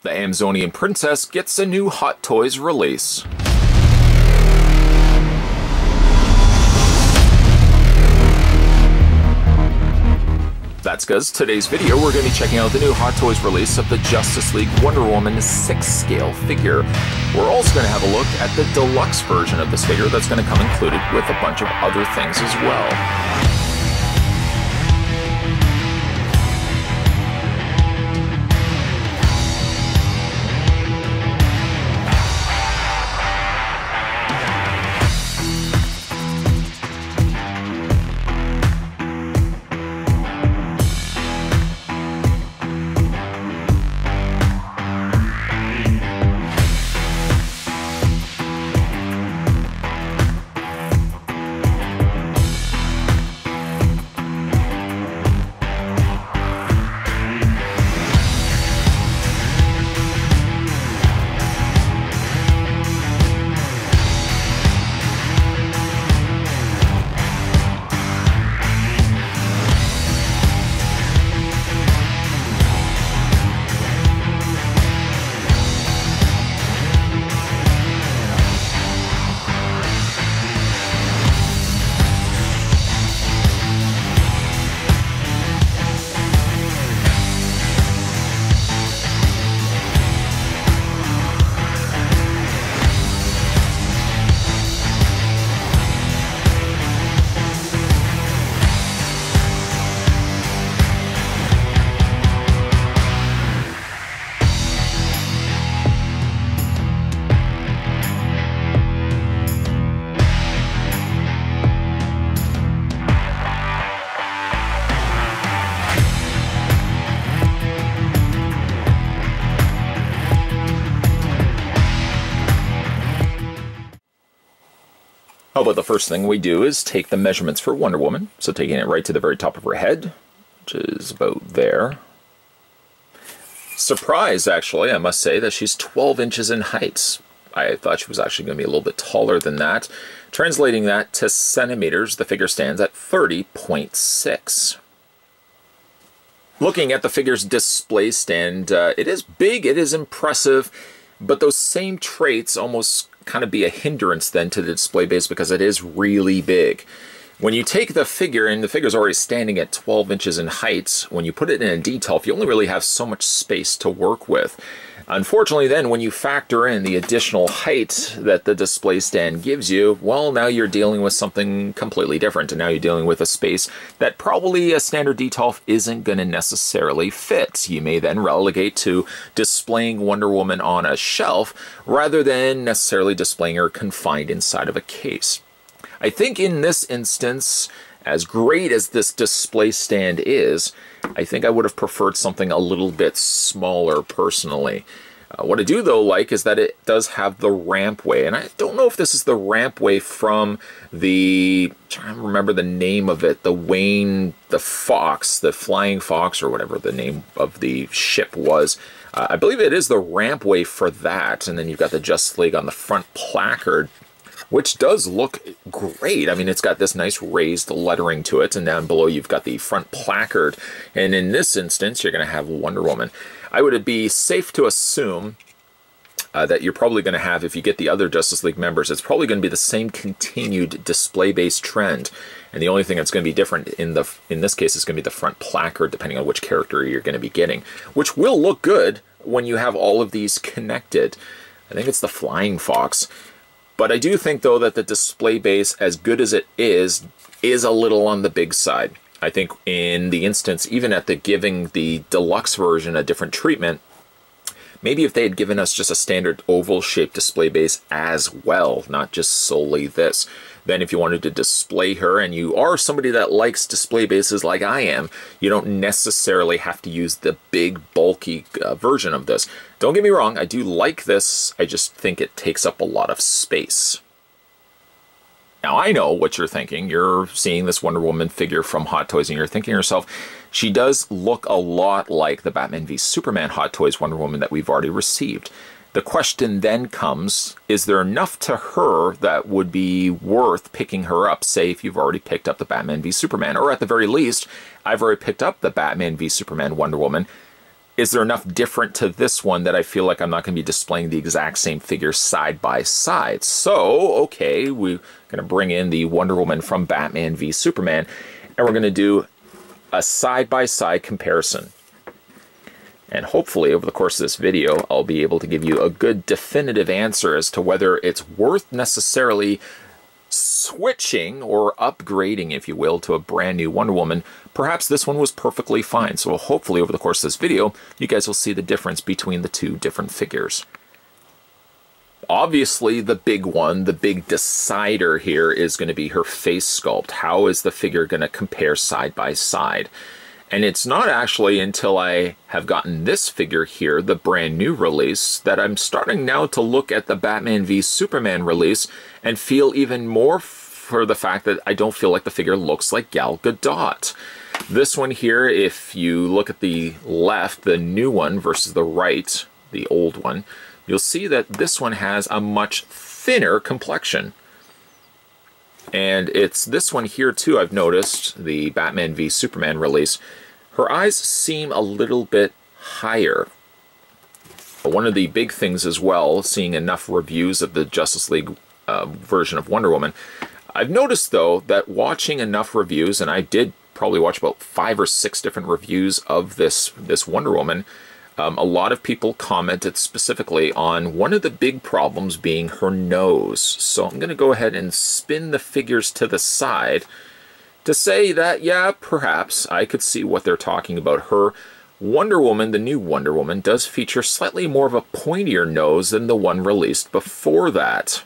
The Amazonian Princess gets a new Hot Toys release. That's because today's video we're going to be checking out the new Hot Toys release of the Justice League Wonder Woman 6 scale figure. We're also going to have a look at the deluxe version of this figure that's going to come included with a bunch of other things as well. First thing we do is take the measurements for Wonder Woman. So taking it right to the very top of her head, which is about there. Surprise, actually, I must say that she's 12 inches in height. I thought she was actually going to be a little bit taller than that. Translating that to centimeters, the figure stands at 30.6. Looking at the figure's display stand, uh, it is big, it is impressive, but those same traits almost kind of be a hindrance then to the display base because it is really big. When you take the figure, and the figure's already standing at 12 inches in height, when you put it in a Detolf, if you only really have so much space to work with. Unfortunately, then, when you factor in the additional height that the display stand gives you, well, now you're dealing with something completely different. And now you're dealing with a space that probably a standard detolf isn't going to necessarily fit. You may then relegate to displaying Wonder Woman on a shelf rather than necessarily displaying her confined inside of a case. I think in this instance, as great as this display stand is, I think I would have preferred something a little bit smaller personally. Uh, what I do though like is that it does have the rampway, and I don't know if this is the rampway from the, I'm trying to remember the name of it, the Wayne, the Fox, the Flying Fox, or whatever the name of the ship was. Uh, I believe it is the rampway for that, and then you've got the Justice League on the front placard which does look great. I mean, it's got this nice raised lettering to it, and down below you've got the front placard. And in this instance, you're going to have Wonder Woman. I would be safe to assume uh, that you're probably going to have, if you get the other Justice League members, it's probably going to be the same continued display-based trend. And the only thing that's going to be different in the in this case is going to be the front placard, depending on which character you're going to be getting, which will look good when you have all of these connected. I think it's the Flying Fox. But I do think, though, that the display base, as good as it is, is a little on the big side. I think in the instance, even at the giving the deluxe version a different treatment, maybe if they had given us just a standard oval shaped display base as well, not just solely this, then if you wanted to display her and you are somebody that likes display bases like I am, you don't necessarily have to use the big bulky uh, version of this. Don't get me wrong, I do like this, I just think it takes up a lot of space. Now I know what you're thinking. You're seeing this Wonder Woman figure from Hot Toys and you're thinking to yourself, she does look a lot like the Batman v Superman Hot Toys Wonder Woman that we've already received. The question then comes is there enough to her that would be worth picking her up? Say, if you've already picked up the Batman v Superman, or at the very least, I've already picked up the Batman v Superman Wonder Woman. is there enough different to this one that I feel like I'm not going to be displaying the exact same figure side by side? So, okay, we're going to bring in the Wonder Woman from Batman v Superman, and we're going to do a side by side comparison. And hopefully, over the course of this video, I'll be able to give you a good definitive answer as to whether it's worth necessarily switching or upgrading, if you will, to a brand new Wonder Woman. Perhaps this one was perfectly fine. So hopefully, over the course of this video, you guys will see the difference between the two different figures. Obviously, the big one, the big decider here is going to be her face sculpt. How is the figure going to compare side by side? And it's not actually until I have gotten this figure here, the brand new release, that I'm starting now to look at the Batman v Superman release and feel even more for the fact that I don't feel like the figure looks like Gal Gadot. This one here, if you look at the left, the new one versus the right, the old one, you'll see that this one has a much thinner complexion. And it's this one here too, I've noticed, the Batman v Superman release. Her eyes seem a little bit higher. One of the big things as well, seeing enough reviews of the Justice League uh, version of Wonder Woman, I've noticed though that watching enough reviews, and I did probably watch about five or six different reviews of this this Wonder Woman, um, a lot of people commented specifically on one of the big problems being her nose. So I'm going to go ahead and spin the figures to the side to say that, yeah, perhaps I could see what they're talking about. Her Wonder Woman, the new Wonder Woman, does feature slightly more of a pointier nose than the one released before that.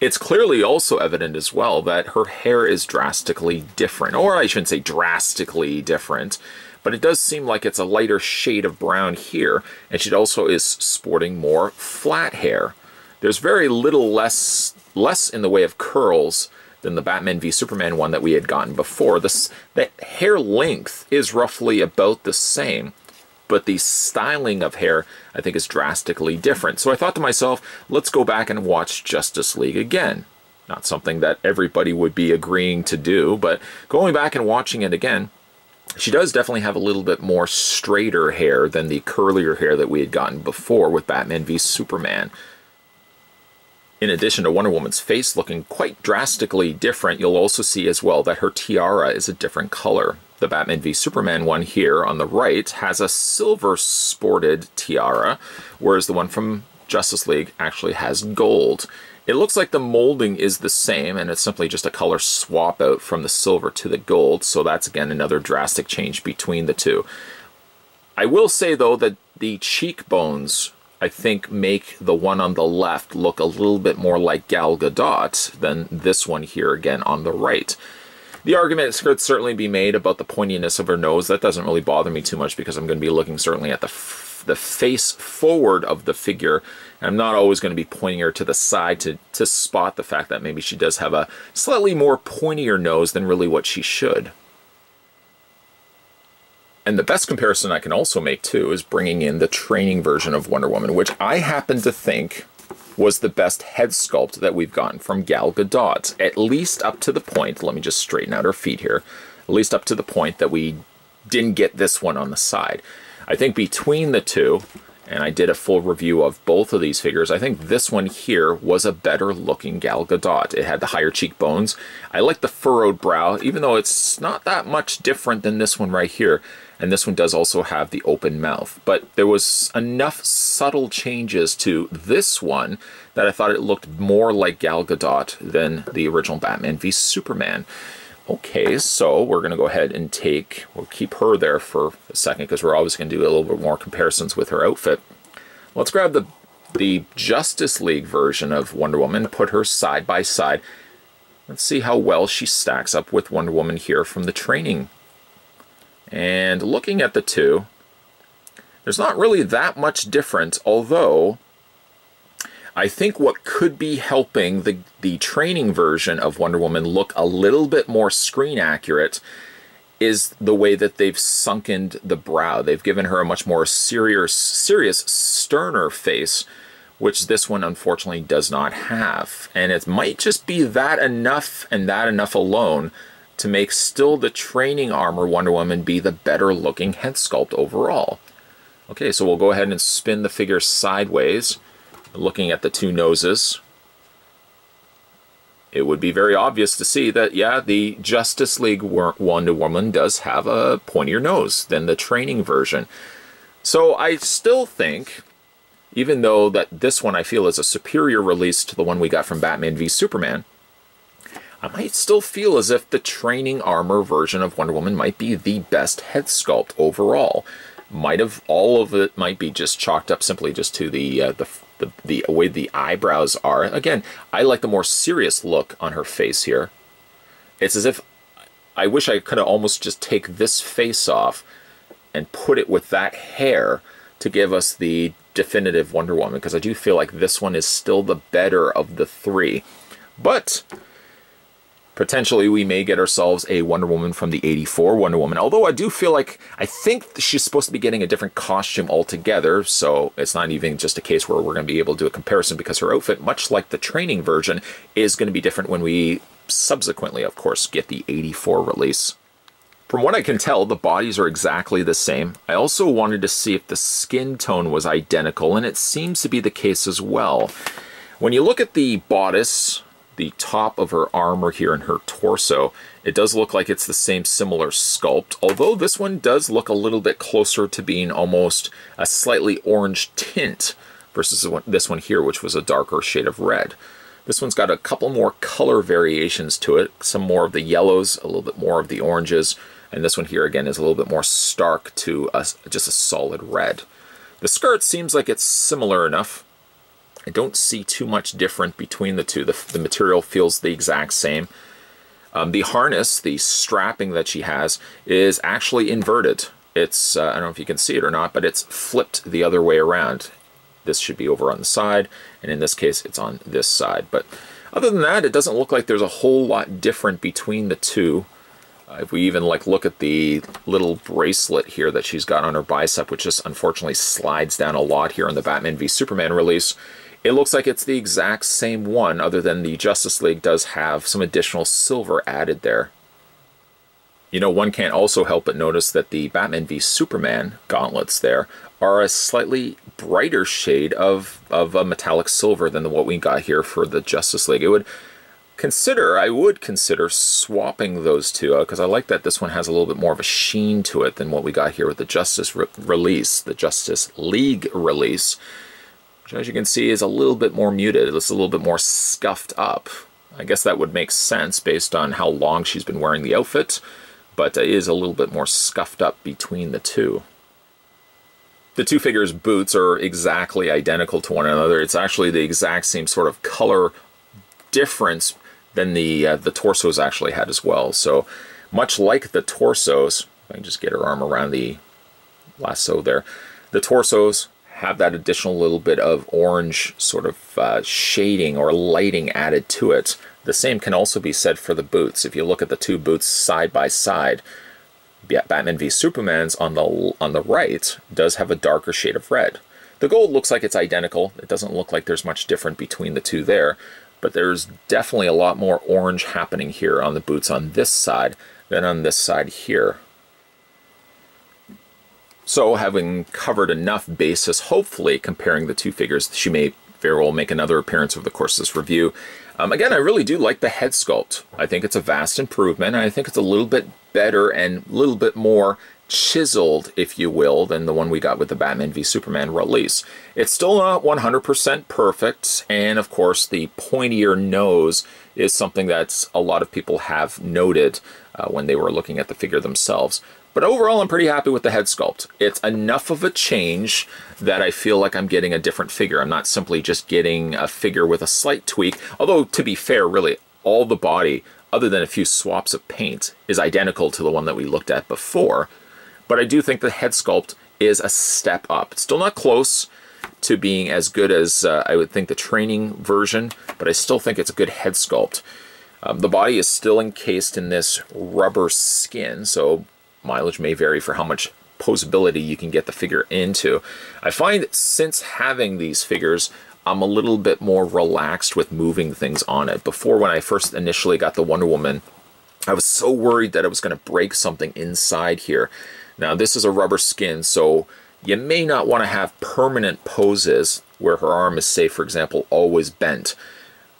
It's clearly also evident as well that her hair is drastically different, or I shouldn't say drastically different, but it does seem like it's a lighter shade of brown here, and she also is sporting more flat hair. There's very little less less in the way of curls than the Batman v Superman one that we had gotten before. This the hair length is roughly about the same, but the styling of hair I think is drastically different. So I thought to myself, let's go back and watch Justice League again. Not something that everybody would be agreeing to do, but going back and watching it again, she does definitely have a little bit more straighter hair than the curlier hair that we had gotten before with Batman v Superman. In addition to Wonder Woman's face looking quite drastically different, you'll also see as well that her tiara is a different color. The Batman v Superman one here on the right has a silver sported tiara, whereas the one from Justice League actually has gold. It looks like the molding is the same and it's simply just a color swap out from the silver to the gold, so that's again another drastic change between the two. I will say though that the cheekbones I think make the one on the left look a little bit more like Gal Gadot than this one here again on the right. The argument could certainly be made about the pointiness of her nose. That doesn't really bother me too much because I'm going to be looking certainly at the the face forward of the figure. I'm not always going to be pointing her to the side to, to spot the fact that maybe she does have a slightly more pointier nose than really what she should. And the best comparison I can also make too is bringing in the training version of Wonder Woman, which I happen to think was the best head sculpt that we've gotten from Gal Gadot, at least up to the point, let me just straighten out her feet here, at least up to the point that we didn't get this one on the side. I think between the two, and I did a full review of both of these figures, I think this one here was a better looking Gal Gadot. It had the higher cheekbones. I like the furrowed brow, even though it's not that much different than this one right here. And this one does also have the open mouth. But there was enough subtle changes to this one that I thought it looked more like Gal Gadot than the original Batman v Superman. Okay, so we're going to go ahead and take, we'll keep her there for a second because we're always going to do a little bit more comparisons with her outfit. Let's grab the, the Justice League version of Wonder Woman, put her side by side. Let's see how well she stacks up with Wonder Woman here from the training. And looking at the two, there's not really that much difference, although I think what could be helping the, the training version of Wonder Woman look a little bit more screen accurate is the way that they've sunken the brow. They've given her a much more serious, serious, sterner face, which this one unfortunately does not have. And it might just be that enough and that enough alone to make still the training armor Wonder Woman be the better looking head sculpt overall. Okay, so we'll go ahead and spin the figure sideways, looking at the two noses. It would be very obvious to see that, yeah, the Justice League Wonder Woman does have a pointier nose than the training version. So I still think, even though that this one I feel is a superior release to the one we got from Batman v Superman, I might still feel as if the training armor version of Wonder Woman might be the best head sculpt overall. Might have all of it might be just chalked up simply just to the uh, the, the the way the eyebrows are. Again, I like the more serious look on her face here. It's as if I wish I could almost just take this face off and put it with that hair to give us the definitive Wonder Woman because I do feel like this one is still the better of the three. But potentially we may get ourselves a Wonder Woman from the 84 Wonder Woman. Although I do feel like, I think she's supposed to be getting a different costume altogether, so it's not even just a case where we're going to be able to do a comparison because her outfit, much like the training version, is going to be different when we subsequently, of course, get the 84 release. From what I can tell, the bodies are exactly the same. I also wanted to see if the skin tone was identical, and it seems to be the case as well. When you look at the bodice, the top of her armor here and her torso, it does look like it's the same similar sculpt, although this one does look a little bit closer to being almost a slightly orange tint versus this one here, which was a darker shade of red. This one's got a couple more color variations to it, some more of the yellows, a little bit more of the oranges, and this one here again is a little bit more stark to a, just a solid red. The skirt seems like it's similar enough, I don't see too much different between the two. The, the material feels the exact same. Um, the harness, the strapping that she has, is actually inverted. It's, uh, I don't know if you can see it or not, but it's flipped the other way around. This should be over on the side, and in this case, it's on this side. But other than that, it doesn't look like there's a whole lot different between the two. Uh, if we even like look at the little bracelet here that she's got on her bicep, which just unfortunately slides down a lot here in the Batman v Superman release, it looks like it's the exact same one, other than the Justice League does have some additional silver added there. You know, one can't also help but notice that the Batman v Superman gauntlets there are a slightly brighter shade of, of a metallic silver than what we got here for the Justice League. It would consider, I would consider swapping those two because uh, I like that this one has a little bit more of a sheen to it than what we got here with the Justice re release, the Justice League release which as you can see is a little bit more muted. It's a little bit more scuffed up. I guess that would make sense based on how long she's been wearing the outfit, but it is a little bit more scuffed up between the two. The two figures' boots are exactly identical to one another. It's actually the exact same sort of color difference than the uh, the torsos actually had as well. So much like the torsos, I can just get her arm around the lasso there, the torsos have that additional little bit of orange sort of uh, shading or lighting added to it. The same can also be said for the boots. If you look at the two boots side by side, Batman v Superman's on the on the right does have a darker shade of red. The gold looks like it's identical. It doesn't look like there's much different between the two there, but there's definitely a lot more orange happening here on the boots on this side than on this side here. So having covered enough basis, hopefully comparing the two figures, she may very well make another appearance over the course of this review. Um, again, I really do like the head sculpt. I think it's a vast improvement, I think it's a little bit better and a little bit more chiseled, if you will, than the one we got with the Batman v Superman release. It's still not 100% perfect, and of course, the pointier nose is something that a lot of people have noted uh, when they were looking at the figure themselves. But overall, I'm pretty happy with the head sculpt. It's enough of a change that I feel like I'm getting a different figure. I'm not simply just getting a figure with a slight tweak. Although, to be fair, really, all the body, other than a few swaps of paint, is identical to the one that we looked at before. But I do think the head sculpt is a step up. It's still not close to being as good as uh, I would think the training version, but I still think it's a good head sculpt. Um, the body is still encased in this rubber skin, so mileage may vary for how much posability you can get the figure into. I find since having these figures, I'm a little bit more relaxed with moving things on it. Before, when I first initially got the Wonder Woman, I was so worried that I was going to break something inside here. Now, this is a rubber skin, so You may not want to have permanent poses where her arm is, say, for example, always bent.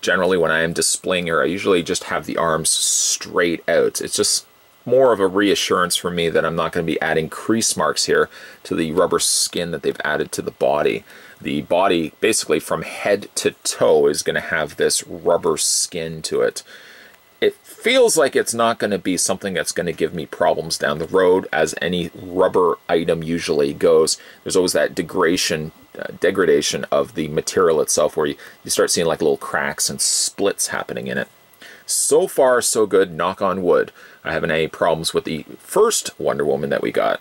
Generally, when I am displaying her, I usually just have the arms straight out. It's just more of a reassurance for me that I'm not going to be adding crease marks here to the rubber skin that they've added to the body. The body, basically from head to toe, is going to have this rubber skin to it. Feels like it's not going to be something that's going to give me problems down the road, as any rubber item usually goes. There's always that degradation, uh, degradation of the material itself where you, you start seeing like little cracks and splits happening in it. So far, so good, knock on wood. I haven't any problems with the first Wonder Woman that we got.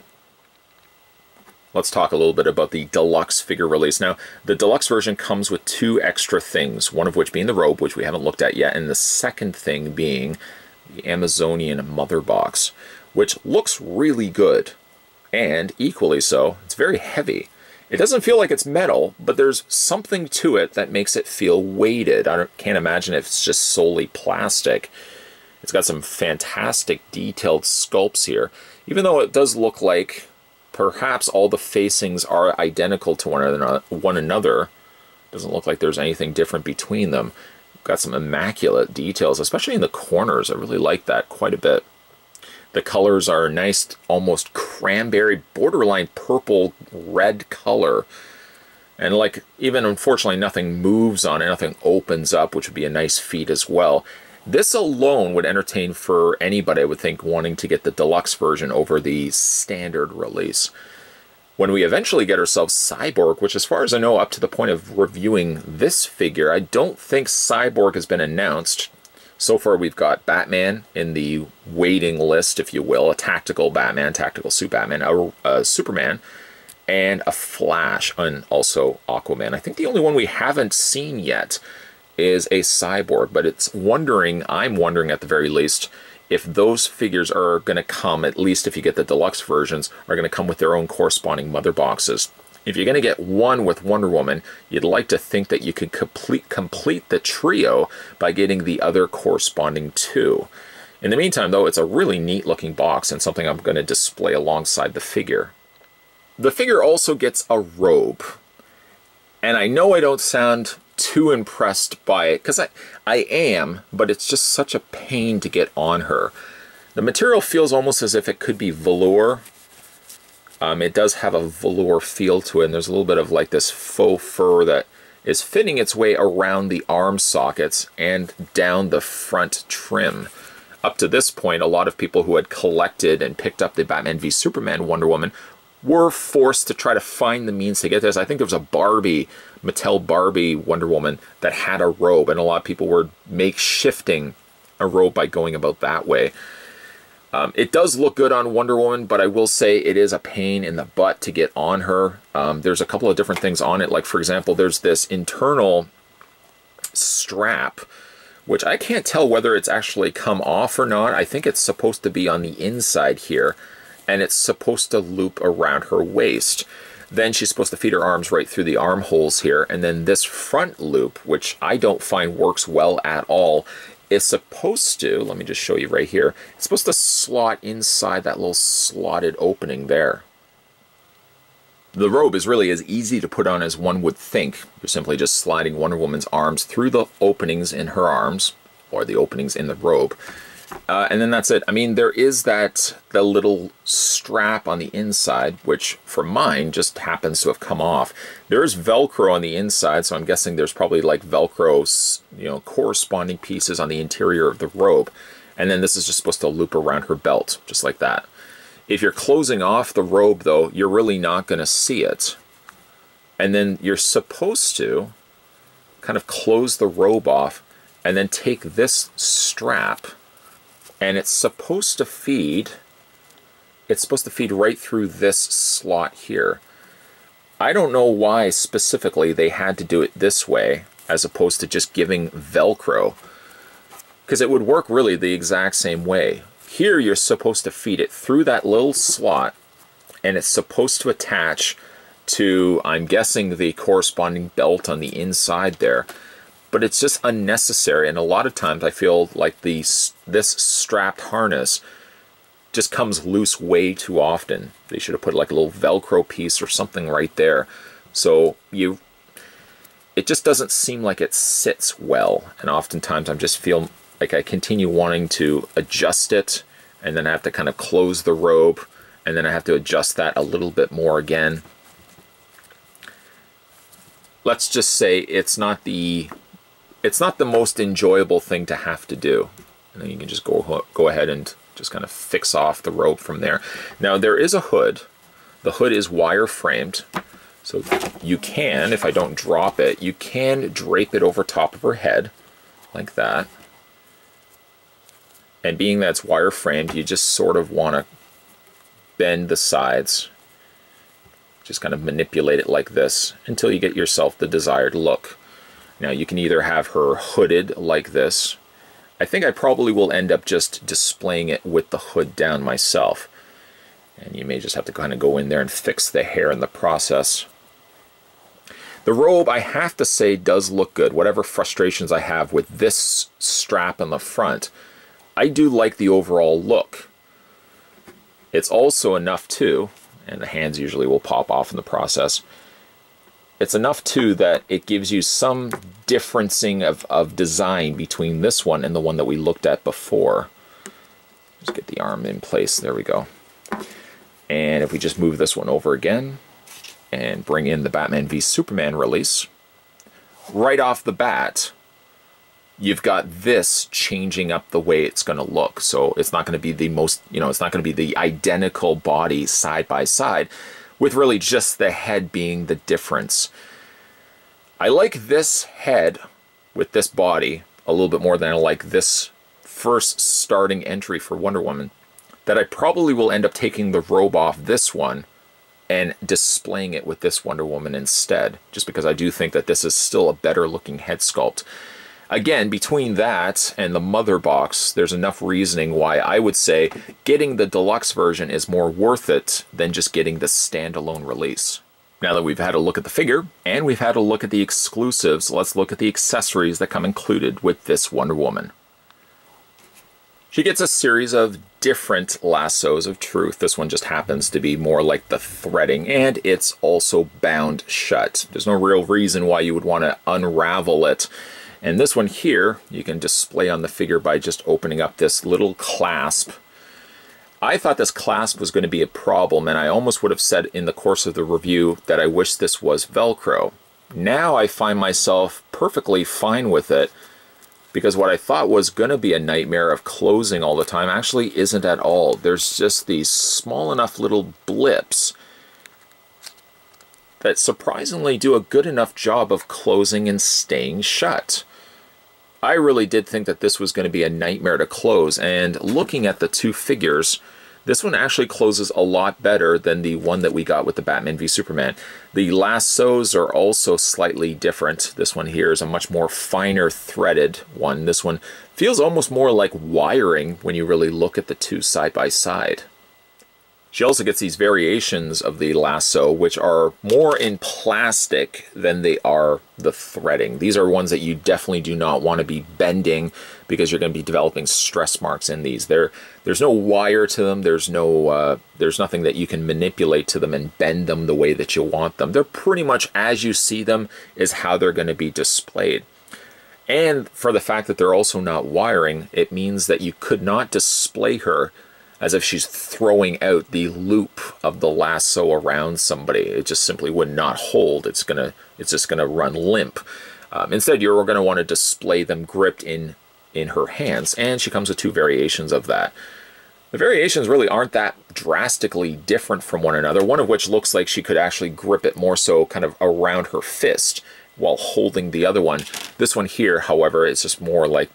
Let's talk a little bit about the deluxe figure release. Now, the deluxe version comes with two extra things, one of which being the robe, which we haven't looked at yet, and the second thing being the Amazonian mother box, which looks really good, and equally so, it's very heavy. It doesn't feel like it's metal, but there's something to it that makes it feel weighted. I can't imagine if it's just solely plastic. It's got some fantastic detailed sculpts here, even though it does look like perhaps all the facings are identical to one another. One another. Doesn't look like there's anything different between them. Got some immaculate details, especially in the corners. I really like that quite a bit. The colors are a nice, almost cranberry, borderline purple red color. And like, even unfortunately, nothing moves on it, nothing opens up, which would be a nice feat as well. This alone would entertain for anybody, I would think, wanting to get the deluxe version over the standard release. When we eventually get ourselves Cyborg, which as far as I know, up to the point of reviewing this figure, I don't think Cyborg has been announced. So far we've got Batman in the waiting list, if you will, a tactical Batman, tactical suit Batman, a, a Superman, and a Flash, and also Aquaman. I think the only one we haven't seen yet is a cyborg, but it's wondering, I'm wondering at the very least, if those figures are going to come, at least if you get the deluxe versions, are going to come with their own corresponding mother boxes. If you're going to get one with Wonder Woman, you'd like to think that you could complete complete the trio by getting the other corresponding two. In the meantime, though, it's a really neat looking box and something I'm going to display alongside the figure. The figure also gets a robe. And I know I don't sound too impressed by it because I, I am, but it's just such a pain to get on her. The material feels almost as if it could be velour. Um, it does have a velour feel to it, and there's a little bit of like this faux fur that is fitting its way around the arm sockets and down the front trim. Up to this point, a lot of people who had collected and picked up the Batman v Superman Wonder Woman were forced to try to find the means to get this. I think there was a Barbie, Mattel Barbie Wonder Woman that had a robe, and a lot of people were makeshifting a robe by going about that way. Um, it does look good on Wonder Woman, but I will say it is a pain in the butt to get on her. Um, there's a couple of different things on it. Like, for example, there's this internal strap, which I can't tell whether it's actually come off or not. I think it's supposed to be on the inside here and it's supposed to loop around her waist. Then she's supposed to feed her arms right through the armholes here, and then this front loop, which I don't find works well at all, is supposed to, let me just show you right here, it's supposed to slot inside that little slotted opening there. The robe is really as easy to put on as one would think. You're simply just sliding Wonder Woman's arms through the openings in her arms, or the openings in the robe, uh, and then that's it. I mean, there is that the little strap on the inside, which for mine just happens to have come off. There's Velcro on the inside, so I'm guessing there's probably like Velcro, you know, corresponding pieces on the interior of the robe. And then this is just supposed to loop around her belt, just like that. If you're closing off the robe, though, you're really not going to see it. And then you're supposed to kind of close the robe off and then take this strap and it's supposed to feed it's supposed to feed right through this slot here. I don't know why specifically they had to do it this way as opposed to just giving Velcro because it would work really the exact same way. Here you're supposed to feed it through that little slot and it's supposed to attach to, I'm guessing, the corresponding belt on the inside there but it's just unnecessary. And a lot of times I feel like the, this strapped harness just comes loose way too often. They should have put like a little Velcro piece or something right there. So you, it just doesn't seem like it sits well. And oftentimes I'm just feel like I continue wanting to adjust it and then I have to kind of close the robe and then I have to adjust that a little bit more again. Let's just say it's not the it's not the most enjoyable thing to have to do. And then you can just go go ahead and just kind of fix off the rope from there. Now there is a hood. The hood is wire framed. So you can, if I don't drop it, you can drape it over top of her head like that. And being that it's wire framed, you just sort of want to bend the sides. Just kind of manipulate it like this until you get yourself the desired look. Now you can either have her hooded like this. I think I probably will end up just displaying it with the hood down myself. And you may just have to kind of go in there and fix the hair in the process. The robe, I have to say, does look good. Whatever frustrations I have with this strap in the front, I do like the overall look. It's also enough too, and the hands usually will pop off in the process. It's enough too that it gives you some differencing of, of design between this one and the one that we looked at before. Just get the arm in place, there we go. And if we just move this one over again and bring in the Batman v Superman release, right off the bat, you've got this changing up the way it's going to look. So it's not going to be the most, you know, it's not going to be the identical body side by side, with really just the head being the difference. I like this head with this body a little bit more than I like this first starting entry for Wonder Woman. That I probably will end up taking the robe off this one and displaying it with this Wonder Woman instead, just because I do think that this is still a better looking head sculpt. Again, between that and the mother box, there's enough reasoning why I would say getting the deluxe version is more worth it than just getting the standalone release. Now that we've had a look at the figure and we've had a look at the exclusives, let's look at the accessories that come included with this Wonder Woman. She gets a series of different lassos of truth. This one just happens to be more like the threading, and it's also bound shut. There's no real reason why you would want to unravel it. And this one here, you can display on the figure by just opening up this little clasp. I thought this clasp was going to be a problem, and I almost would have said in the course of the review that I wish this was Velcro. Now I find myself perfectly fine with it, because what I thought was going to be a nightmare of closing all the time actually isn't at all. There's just these small enough little blips that surprisingly do a good enough job of closing and staying shut. I really did think that this was going to be a nightmare to close, and looking at the two figures, this one actually closes a lot better than the one that we got with the Batman v Superman. The lassos are also slightly different. This one here is a much more finer threaded one. This one feels almost more like wiring when you really look at the two side by side. She also gets these variations of the lasso, which are more in plastic than they are the threading. These are ones that you definitely do not want to be bending because you're going to be developing stress marks in these. There, there's no wire to them. There's no, uh, there's nothing that you can manipulate to them and bend them the way that you want them. They're pretty much as you see them is how they're going to be displayed. And for the fact that they're also not wiring, it means that you could not display her as if she's throwing out the loop of the lasso around somebody. It just simply would not hold. It's gonna, it's just gonna run limp. Um, instead, you're to want to display them gripped in in her hands, and she comes with two variations of that. The variations really aren't that drastically different from one another, one of which looks like she could actually grip it more so kind of around her fist while holding the other one. This one here, however, is just more like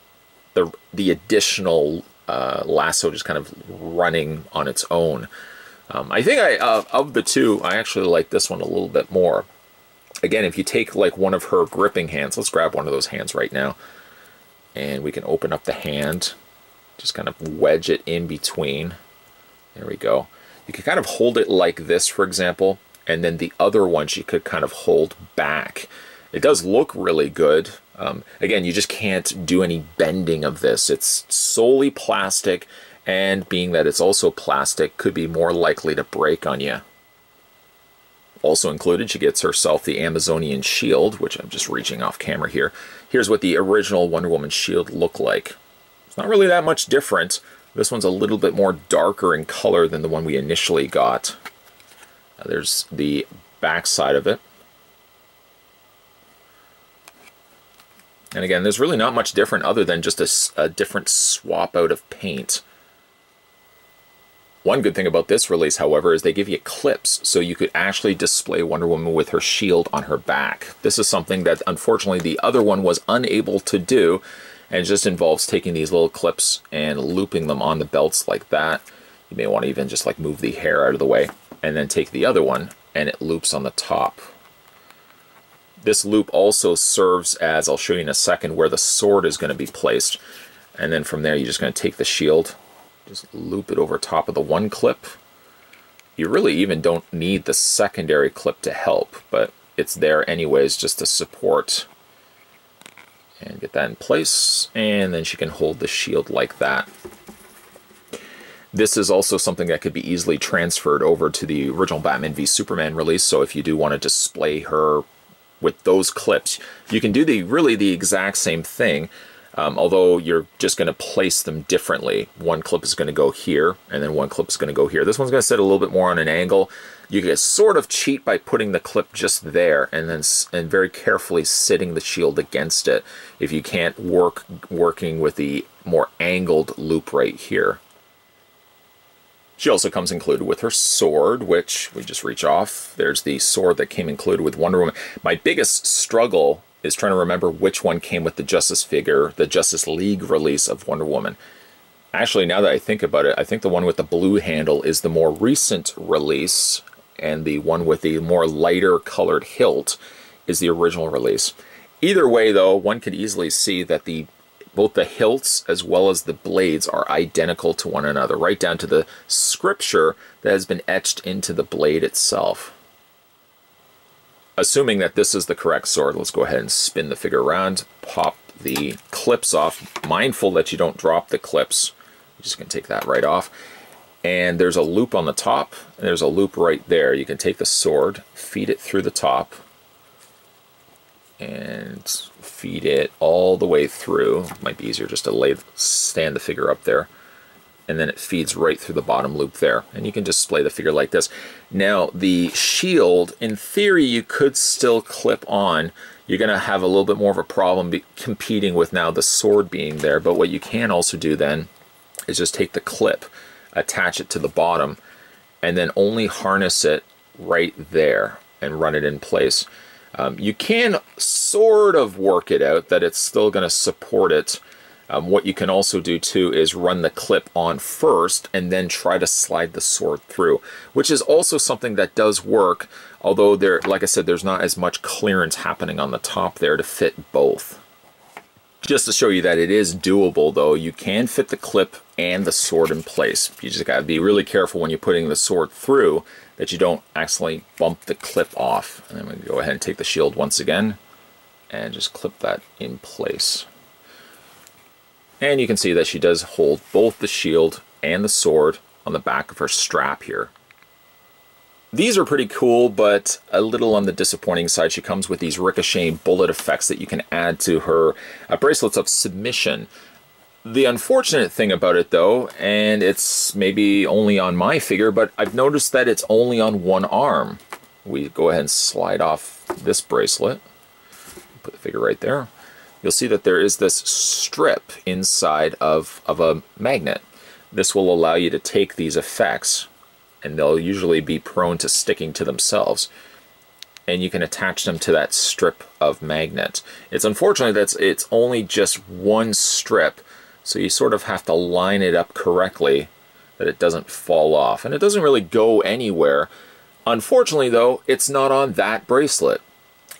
the, the additional uh, lasso just kind of running on its own. Um, I think I uh, of the two, I actually like this one a little bit more. Again, if you take like one of her gripping hands, let's grab one of those hands right now, and we can open up the hand, just kind of wedge it in between. There we go. You can kind of hold it like this, for example, and then the other one she could kind of hold back. It does look really good. Um, again, you just can't do any bending of this. It's solely plastic and being that it's also plastic, could be more likely to break on you. Also included, she gets herself the Amazonian shield, which I'm just reaching off camera here. Here's what the original Wonder Woman shield looked like. It's not really that much different. This one's a little bit more darker in color than the one we initially got. Uh, there's the back side of it. And again, there's really not much different other than just a, a different swap out of paint. One good thing about this release, however, is they give you clips so you could actually display Wonder Woman with her shield on her back. This is something that unfortunately the other one was unable to do and just involves taking these little clips and looping them on the belts like that. You may want to even just like move the hair out of the way and then take the other one and it loops on the top. This loop also serves as, I'll show you in a second, where the sword is going to be placed. And then from there, you're just going to take the shield just loop it over top of the one clip. You really even don't need the secondary clip to help, but it's there anyways just to support. And get that in place, and then she can hold the shield like that. This is also something that could be easily transferred over to the original Batman v Superman release, so if you do want to display her with those clips, you can do the really the exact same thing, um, although you're just going to place them differently. One clip is going to go here, and then one clip is going to go here. This one's going to sit a little bit more on an angle. You can sort of cheat by putting the clip just there and then and very carefully sitting the shield against it if you can't work working with the more angled loop right here. She also comes included with her sword, which we just reach off. There's the sword that came included with Wonder Woman. My biggest struggle is trying to remember which one came with the Justice figure, the Justice League release of Wonder Woman. Actually, now that I think about it, I think the one with the blue handle is the more recent release, and the one with the more lighter colored hilt is the original release. Either way, though, one could easily see that the both the hilts as well as the blades are identical to one another, right down to the scripture that has been etched into the blade itself. Assuming that this is the correct sword, let's go ahead and spin the figure around, pop the clips off, mindful that you don't drop the clips. You're just going to take that right off. And there's a loop on the top, and there's a loop right there. You can take the sword, feed it through the top, and feed it all the way through. Might be easier just to lay stand the figure up there and then it feeds right through the bottom loop there. And you can just display the figure like this. Now, the shield, in theory, you could still clip on. You're going to have a little bit more of a problem competing with now the sword being there. But what you can also do then is just take the clip, attach it to the bottom, and then only harness it right there and run it in place. Um, you can sort of work it out that it's still going to support it um, what you can also do too is run the clip on first and then try to slide the sword through, which is also something that does work, although there, like I said, there's not as much clearance happening on the top there to fit both. Just to show you that it is doable though, you can fit the clip and the sword in place. You just gotta be really careful when you're putting the sword through that you don't accidentally bump the clip off. And then we go ahead and take the shield once again and just clip that in place. And you can see that she does hold both the shield and the sword on the back of her strap here. These are pretty cool, but a little on the disappointing side. She comes with these ricocheting bullet effects that you can add to her uh, bracelets of submission. The unfortunate thing about it, though, and it's maybe only on my figure, but I've noticed that it's only on one arm. We go ahead and slide off this bracelet. Put the figure right there you'll see that there is this strip inside of, of a magnet. This will allow you to take these effects, and they'll usually be prone to sticking to themselves, and you can attach them to that strip of magnet. It's unfortunate that it's, it's only just one strip, so you sort of have to line it up correctly that it doesn't fall off. And it doesn't really go anywhere. Unfortunately, though, it's not on that bracelet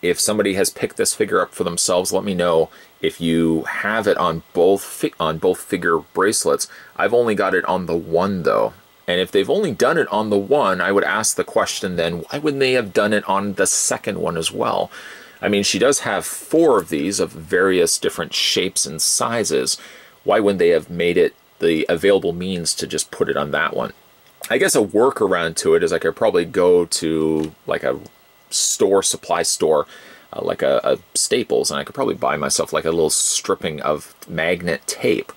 if somebody has picked this figure up for themselves, let me know if you have it on both on both figure bracelets. I've only got it on the one though. And if they've only done it on the one, I would ask the question then, why wouldn't they have done it on the second one as well? I mean, she does have four of these of various different shapes and sizes. Why wouldn't they have made it the available means to just put it on that one. I guess a workaround to it is I could probably go to like a store, supply store, uh, like a, a Staples, and I could probably buy myself like a little stripping of magnet tape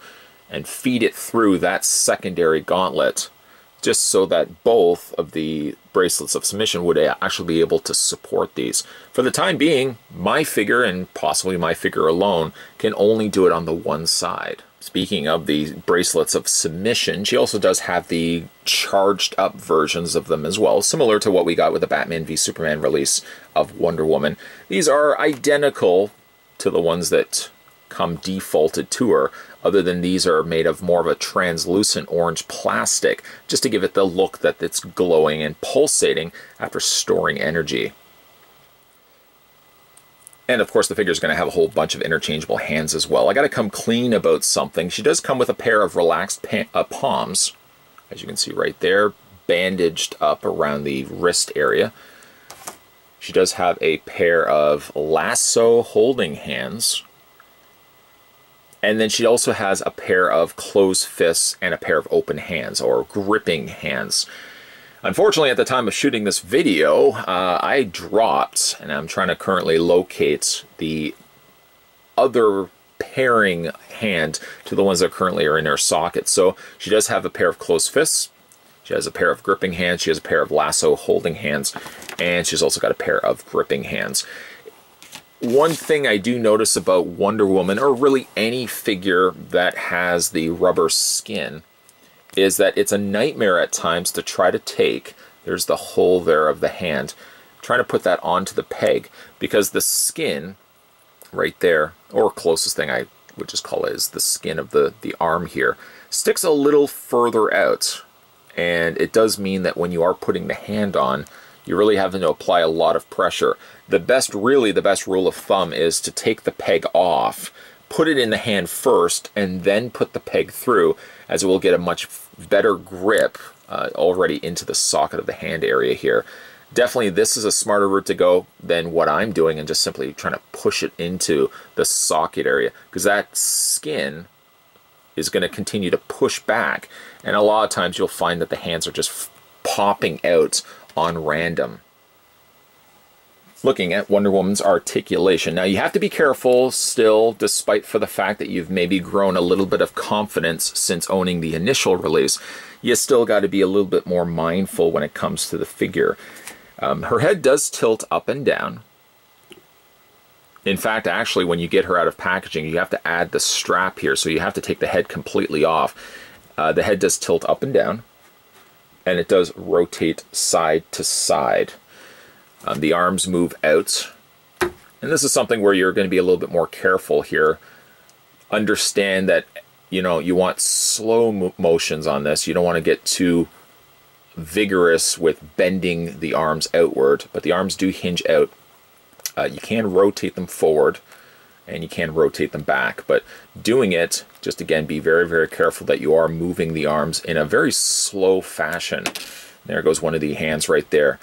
and feed it through that secondary gauntlet just so that both of the bracelets of submission would actually be able to support these. For the time being, my figure, and possibly my figure alone, can only do it on the one side. Speaking of the bracelets of submission, she also does have the charged up versions of them as well, similar to what we got with the Batman v Superman release of Wonder Woman. These are identical to the ones that come defaulted to her, other than these are made of more of a translucent orange plastic, just to give it the look that it's glowing and pulsating after storing energy. And of course, the figure is going to have a whole bunch of interchangeable hands as well. I got to come clean about something. She does come with a pair of relaxed uh, palms, as you can see right there, bandaged up around the wrist area. She does have a pair of lasso holding hands. And then she also has a pair of closed fists and a pair of open hands, or gripping hands. Unfortunately, at the time of shooting this video, uh, I dropped, and I'm trying to currently locate the other pairing hand to the ones that currently are in her socket. So she does have a pair of closed fists, she has a pair of gripping hands, she has a pair of lasso holding hands, and she's also got a pair of gripping hands. One thing I do notice about Wonder Woman, or really any figure that has the rubber skin, is that it's a nightmare at times to try to take, there's the hole there of the hand, trying to put that onto the peg because the skin right there, or closest thing I would just call it is the skin of the, the arm here, sticks a little further out. And it does mean that when you are putting the hand on, you're really having to apply a lot of pressure. The best, really the best rule of thumb is to take the peg off, put it in the hand first, and then put the peg through as it will get a much better grip uh, already into the socket of the hand area here. Definitely this is a smarter route to go than what I'm doing and just simply trying to push it into the socket area because that skin is going to continue to push back and a lot of times you'll find that the hands are just popping out on random looking at Wonder Woman's articulation. Now you have to be careful still, despite for the fact that you've maybe grown a little bit of confidence since owning the initial release. You still got to be a little bit more mindful when it comes to the figure. Um, her head does tilt up and down. In fact, actually, when you get her out of packaging, you have to add the strap here, so you have to take the head completely off. Uh, the head does tilt up and down, and it does rotate side to side. Um, the arms move out. And this is something where you're going to be a little bit more careful here. Understand that, you know, you want slow motions on this. You don't want to get too vigorous with bending the arms outward, but the arms do hinge out. Uh, you can rotate them forward and you can rotate them back, but doing it, just again, be very, very careful that you are moving the arms in a very slow fashion. There goes one of the hands right there.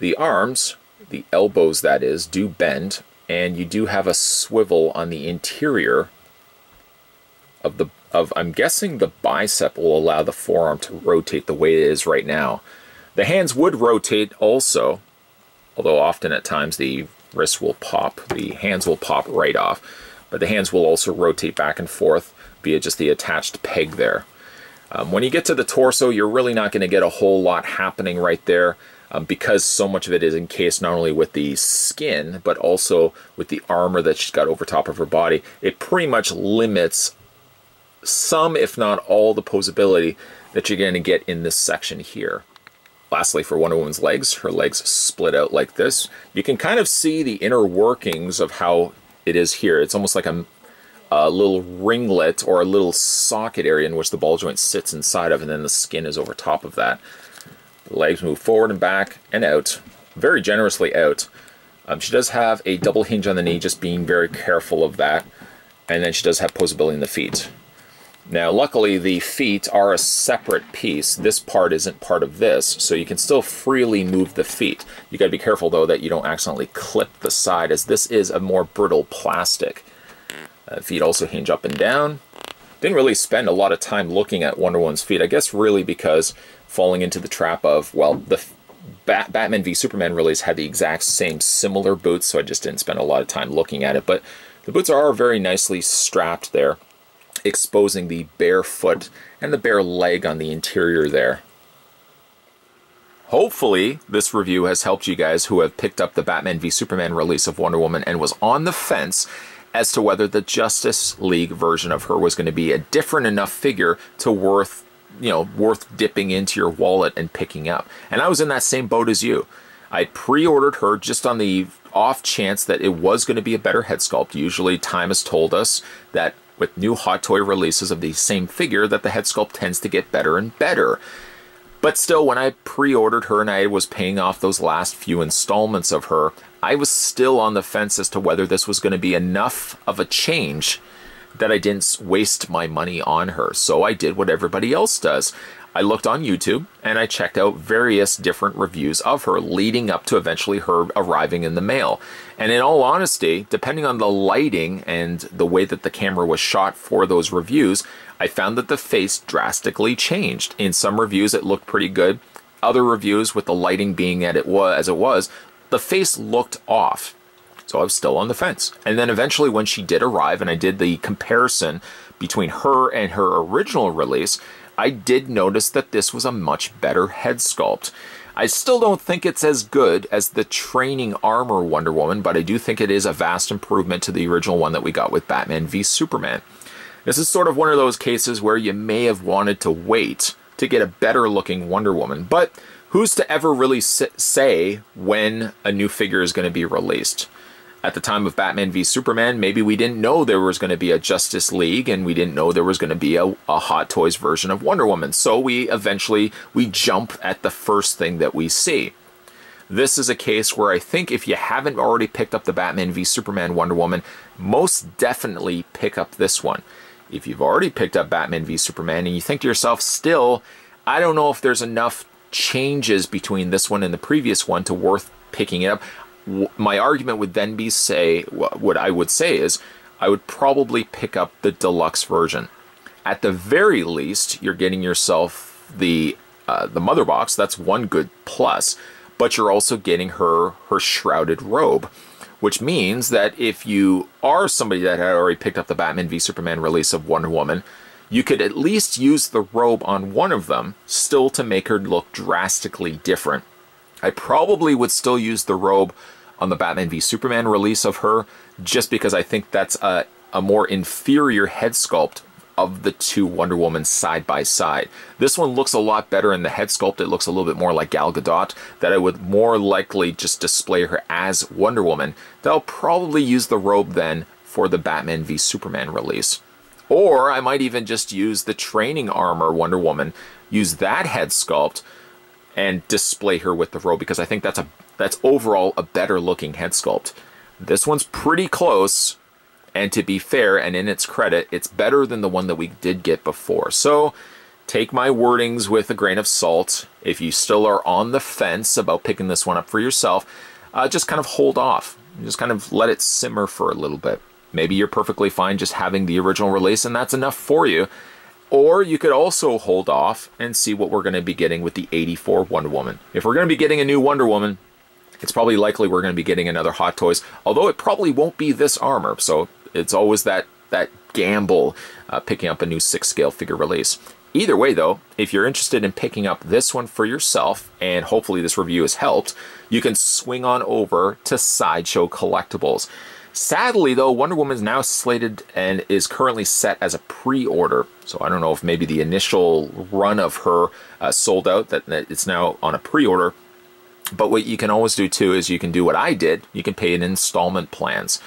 The arms, the elbows that is, do bend, and you do have a swivel on the interior of the of I'm guessing the bicep will allow the forearm to rotate the way it is right now. The hands would rotate also, although often at times the wrist will pop, the hands will pop right off, but the hands will also rotate back and forth via just the attached peg there. Um, when you get to the torso, you're really not going to get a whole lot happening right there um, because so much of it is encased not only with the skin, but also with the armor that she's got over top of her body. It pretty much limits some, if not all, the posability that you're going to get in this section here. Lastly, for Wonder Woman's legs, her legs split out like this. You can kind of see the inner workings of how it is here. It's almost like a, a little ringlet or a little socket area in which the ball joint sits inside of, and then the skin is over top of that. The legs move forward and back and out, very generously out. Um, she does have a double hinge on the knee, just being very careful of that. And then she does have posability in the feet. Now, luckily, the feet are a separate piece. This part isn't part of this, so you can still freely move the feet. You gotta be careful, though, that you don't accidentally clip the side, as this is a more brittle plastic. Uh, feet also hinge up and down. didn't really spend a lot of time looking at Wonder Woman's feet. I guess really because falling into the trap of, well, the Bat- Batman v Superman release had the exact same similar boots, so I just didn't spend a lot of time looking at it. But the boots are very nicely strapped there, exposing the bare foot and the bare leg on the interior there. Hopefully, this review has helped you guys who have picked up the Batman v Superman release of Wonder Woman and was on the fence as to whether the Justice League version of her was going to be a different enough figure to worth, you know, worth dipping into your wallet and picking up. And I was in that same boat as you. I pre-ordered her just on the off chance that it was going to be a better head sculpt. Usually time has told us that with new Hot Toy releases of the same figure that the head sculpt tends to get better and better. But still, when I pre ordered her and I was paying off those last few installments of her, I was still on the fence as to whether this was going to be enough of a change that I didn't waste my money on her. So I did what everybody else does. I looked on YouTube and I checked out various different reviews of her leading up to eventually her arriving in the mail. And in all honesty, depending on the lighting and the way that the camera was shot for those reviews, I found that the face drastically changed. In some reviews, it looked pretty good. Other reviews, with the lighting being as it was, the face looked off. So I was still on the fence. And then eventually, when she did arrive, and I did the comparison between her and her original release, I did notice that this was a much better head sculpt. I still don't think it's as good as the training armor Wonder Woman, but I do think it is a vast improvement to the original one that we got with Batman v Superman. This is sort of one of those cases where you may have wanted to wait to get a better looking Wonder Woman, but who's to ever really say when a new figure is going to be released? At the time of Batman v Superman, maybe we didn't know there was going to be a Justice League and we didn't know there was going to be a, a Hot Toys version of Wonder Woman. So we eventually we jump at the first thing that we see. This is a case where I think if you haven't already picked up the Batman v Superman Wonder Woman, most definitely pick up this one if you've already picked up Batman v Superman and you think to yourself, still, I don't know if there's enough changes between this one and the previous one to worth picking it up. My argument would then be say, what I would say is, I would probably pick up the deluxe version. At the very least, you're getting yourself the uh, the mother box. That's one good plus, but you're also getting her her shrouded robe which means that if you are somebody that had already picked up the Batman v Superman release of Wonder Woman, you could at least use the robe on one of them, still to make her look drastically different. I probably would still use the robe on the Batman v Superman release of her, just because I think that's a, a more inferior head sculpt of the two Wonder Woman side by side. This one looks a lot better in the head sculpt. It looks a little bit more like Gal Gadot, that I would more likely just display her as Wonder Woman. They'll probably use the robe then for the Batman v Superman release. Or I might even just use the training armor Wonder Woman, use that head sculpt, and display her with the robe because I think that's a that's overall a better looking head sculpt. This one's pretty close, and to be fair, and in its credit, it's better than the one that we did get before. So take my wordings with a grain of salt. If you still are on the fence about picking this one up for yourself, uh, just kind of hold off. Just kind of let it simmer for a little bit. Maybe you're perfectly fine just having the original release and that's enough for you. Or you could also hold off and see what we're going to be getting with the 84 Wonder Woman. If we're going to be getting a new Wonder Woman, it's probably likely we're going to be getting another Hot Toys, although it probably won't be this armor. So it's always that that gamble uh, picking up a new six scale figure release. Either way, though, if you're interested in picking up this one for yourself, and hopefully this review has helped, you can swing on over to Sideshow Collectibles. Sadly, though, Wonder Woman is now slated and is currently set as a pre-order. So I don't know if maybe the initial run of her uh, sold out, that, that it's now on a pre-order. But what you can always do too is you can do what I did. You can pay in installment plans.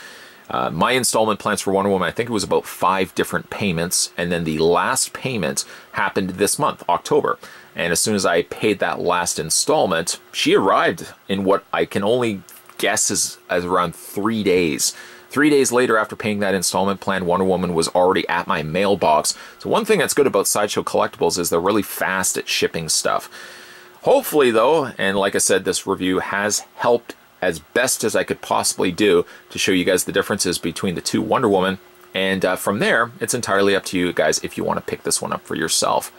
Uh, my installment plans for Wonder Woman, I think it was about five different payments, and then the last payment happened this month, October. And as soon as I paid that last installment, she arrived in what I can only guess is as around three days. Three days later, after paying that installment plan, Wonder Woman was already at my mailbox. So one thing that's good about Sideshow Collectibles is they're really fast at shipping stuff. Hopefully, though, and like I said, this review has helped as best as I could possibly do to show you guys the differences between the two Wonder Woman. And uh, from there, it's entirely up to you guys if you want to pick this one up for yourself.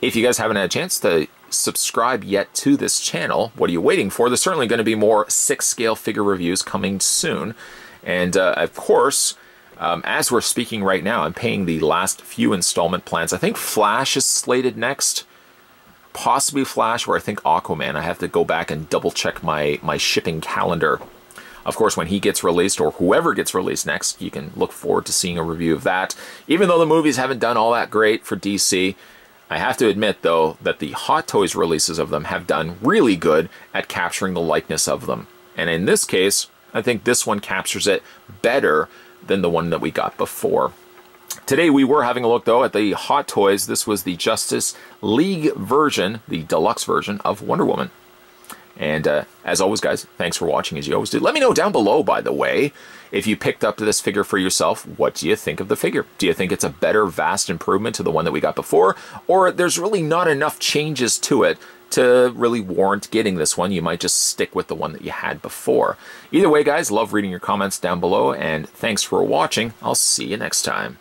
If you guys haven't had a chance to subscribe yet to this channel, what are you waiting for? There's certainly going to be more six scale figure reviews coming soon. And uh, of course, um, as we're speaking right now, I'm paying the last few installment plans. I think Flash is slated next possibly Flash or I think Aquaman. I have to go back and double check my, my shipping calendar. Of course, when he gets released or whoever gets released next, you can look forward to seeing a review of that. Even though the movies haven't done all that great for DC, I have to admit, though, that the Hot Toys releases of them have done really good at capturing the likeness of them. And in this case, I think this one captures it better than the one that we got before. Today we were having a look though at the Hot Toys. This was the Justice League version, the deluxe version of Wonder Woman. And uh, as always, guys, thanks for watching as you always do. Let me know down below, by the way, if you picked up this figure for yourself, what do you think of the figure? Do you think it's a better, vast improvement to the one that we got before? Or there's really not enough changes to it to really warrant getting this one. You might just stick with the one that you had before. Either way, guys, love reading your comments down below, and thanks for watching. I'll see you next time.